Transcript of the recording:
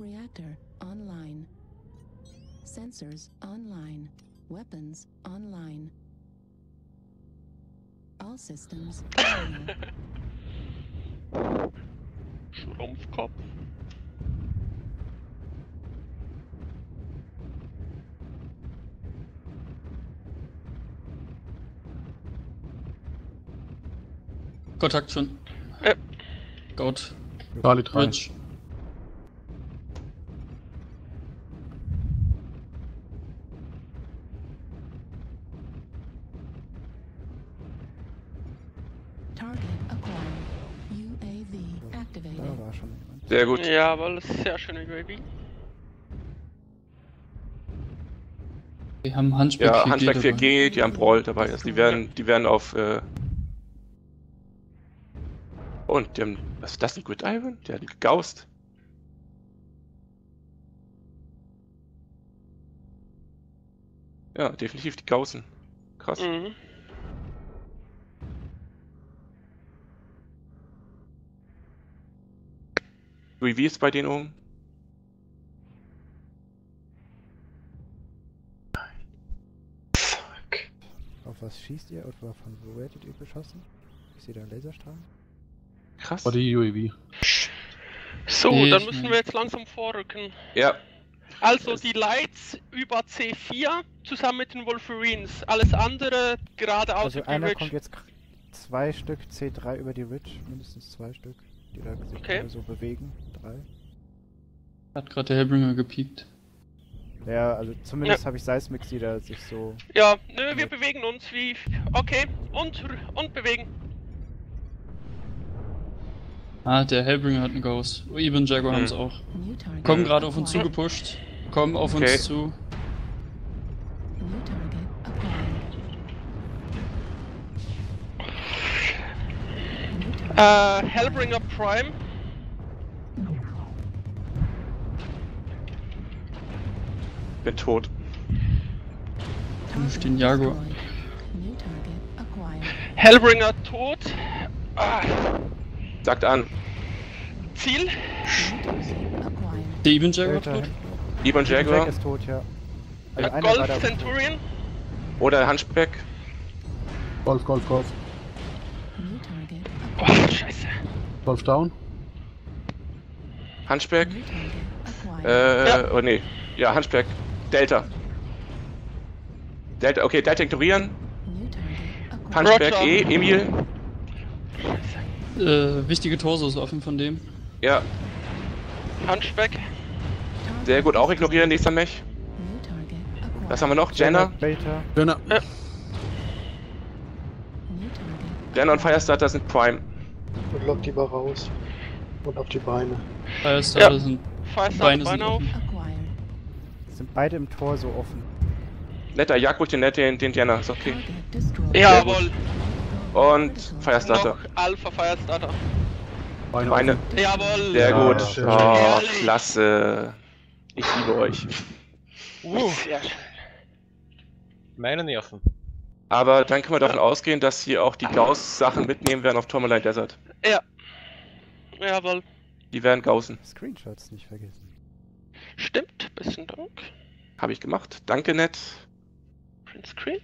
Reactor online. Sensors online. Weapons online. All systems nominal. Schrumpfkopf. Kontakt schon. Ja. Gott. Charlie 3. Rich. Da war schon jemand. Sehr gut. Jawohl, das ist sehr schön UAV. Wir haben Handspiel Ja, 4G Handschlag dabei. 4G, die haben Brawl dabei. Also die werden, die werden auf. Äh und die haben. Was ist das? Ein Good Iron? Der hat gegaust. Ja, definitiv die Gaußen. Krass. Mhm. Wie wie ist bei denen oben? Auf was schießt ihr? Oder von wo werdet ihr beschossen? Ich sehe da einen Laserstrahl. Krass. War die UAV. So, Nee, dann müssen wir jetzt langsam vorrücken. Ja, Also die Lights über C4 zusammen mit den Wolverines. Alles andere geradeaus Also über die einer Ridge. kommt jetzt zwei Stück C3 über die Ridge, mindestens zwei Stück, die da sich Okay. so bewegen. Drei. Hat gerade der Hellbringer gepiekt. Ja, also zumindest habe ich Seismics, die da sich so. Ja, nö, wir Ja. bewegen uns wie. Okay, und, und bewegen. Ah, der Hellbringer hat einen Ghost. Even Jaguar Hm. haben es auch. Kommen gerade auf uns zugepusht. Kommen auf Okay. uns zu. Äh, Hellbringer Prime. bin tot. target stehen Jaguar. Hellbringer tot. Ah, Sagt an. Ziel. Der Even Jaguar tot? Jack Jaguar ist tot, ja. Also Äh, Golf Centurion. oder Hunchback. Golf, Golf, Golf. Oh, scheiße. Golf down. Acquired. Äh, oh nee. Ja, Hunchback. Delta. Delta, okay, Delta ignorieren. Roger. E, Emil. Äh, wichtige Torsos offen von dem. Ja, Hunchback. Target sehr gut. Auch ignorieren, nächster Mech. Was haben wir noch? Jenna. Beta. Jenna. New Jenna und Firestarter sind Prime. Und lock die mal raus. Und auf die Beine. Firestarter Ja. sind Firestarter Beine sind Beine auf. offen. Sind beide im Tor so offen. Netter, jag ruhig den, den, den Jenna. Ist okay. Jawohl. Und Firestarter. Noch Alpha Firestarter. Beine. Meine. offen. Jawohl. Sehr Ja, gut. schön. Oh, klasse. Ich liebe euch. Uh. Sehr schön. Meine Nerven. Aber dann können wir davon ausgehen, dass sie auch die Gauss-Sachen mitnehmen werden auf Tourmaline Desert. Jawohl. Die werden gaußen. Screenshots nicht vergessen. Stimmt. Besten Dank. Habe ich gemacht. Danke, nett. Print Screen.